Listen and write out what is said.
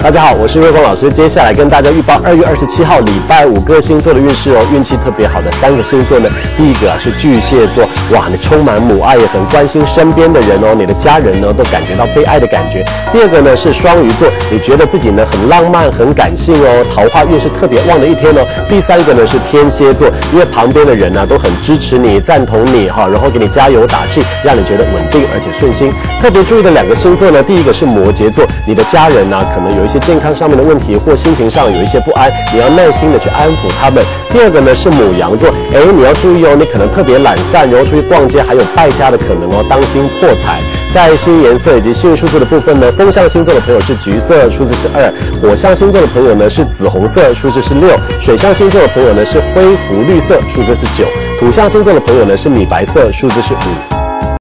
大家好，我是月光老师，接下来跟大家预报二月二十七号礼拜五各星座的运势哦。运气特别好的三个星座呢，第一个啊是巨蟹座，哇，你充满母爱，也很关心身边的人哦，你的家人呢都感觉到被爱的感觉。第二个呢是双鱼座，你觉得自己呢很浪漫、很感性哦，桃花运是特别旺的一天哦。第三个呢是天蝎座，因为旁边的人呢都很支持你、赞同你哈，然后给你加油打气，让你觉得稳定而且顺心。特别注意的两个星座呢，第一个是摩羯座，你的家人呢可能有一些健康上面的问题，或心情上有一些不安，你要耐心的去安抚他们。第二个呢是母羊座，哎，你要注意哦，你可能特别懒散，然后出去逛街还有败家的可能哦，当心破财。在新颜色以及幸运数字的部分呢，风象星座的朋友是橘色，数字是二；火象星座的朋友呢是紫红色，数字是六；水象星座的朋友呢是灰湖绿色，数字是九；土象星座的朋友呢是米白色，数字是五。